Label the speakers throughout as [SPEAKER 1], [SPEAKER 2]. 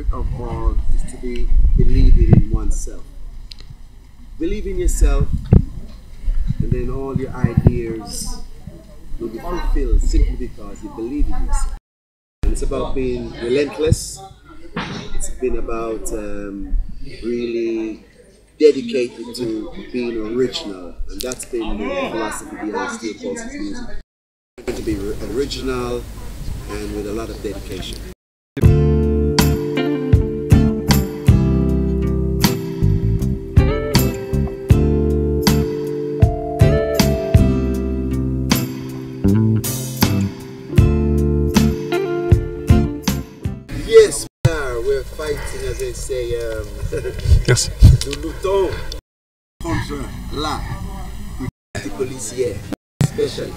[SPEAKER 1] secret of all is to be believing in oneself. Believe in yourself, and then all your ideas will be fulfilled simply because you believe in yourself. And it's about being relentless. It's been about um, really dedicated to being original, and that's been the philosophy behind Steel Pulse's music. It's going to be original and with a lot of dedication. Yes, we are. We're fighting, as they say, um,
[SPEAKER 2] Yes.
[SPEAKER 1] nous luttons contre la policière, especially.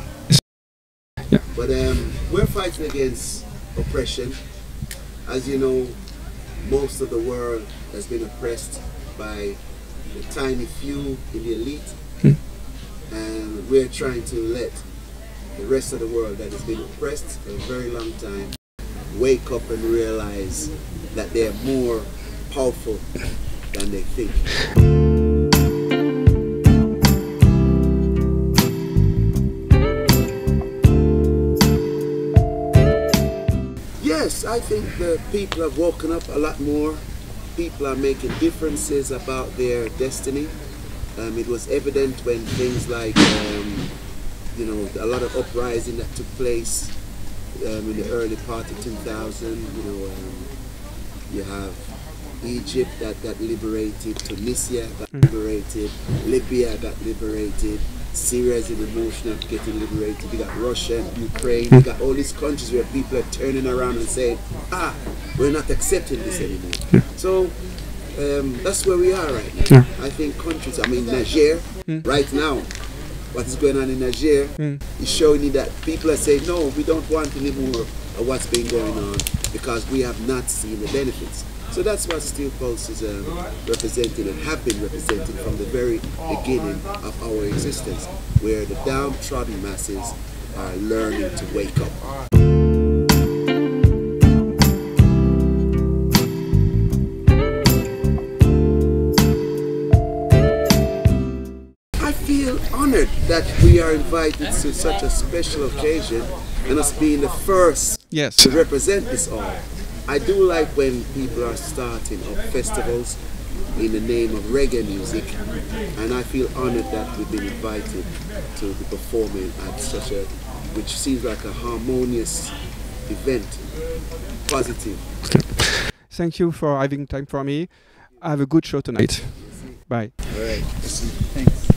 [SPEAKER 2] Yeah.
[SPEAKER 1] But um, we're fighting against oppression. As you know, most of the world has been oppressed by the tiny few in the elite. And we're trying to let the rest of the world that has been oppressed for a very long time wake up and realize that they're more powerful than they think. Yes, I think the people have woken up a lot more. People are making differences about their destiny. Um, it was evident when things like, um, you know, a lot of uprising that took place um, in the early part of 2000. You know, um, you have Egypt that got liberated, Tunisia got liberated, Libya got liberated, Syria is in the motion of getting liberated. You got Russia, Ukraine, you got all these countries where people are turning around and saying, ah, we're not accepting this anymore. So um, that's where we are right now.
[SPEAKER 2] Yeah.
[SPEAKER 1] I think countries, I mean, Niger, right now, what is going on in Niger is showing you that people are saying, no, we don't want any more of what's been going on because we have not seen the benefits. So that's what Steel Pulse is um, representing and have been representing from the very beginning of our existence, where the downtrodden masses are learning to wake up. That we are invited to such a special occasion and us being the first
[SPEAKER 2] Yes.
[SPEAKER 1] to represent this all. I do like when people are starting up festivals in the name of reggae music and I feel honored that we've been invited to be performing at such a which seems like a harmonious event positive
[SPEAKER 2] Thank you for having time for me. Have a good show tonight. Bye.
[SPEAKER 1] all right
[SPEAKER 3] Thanks.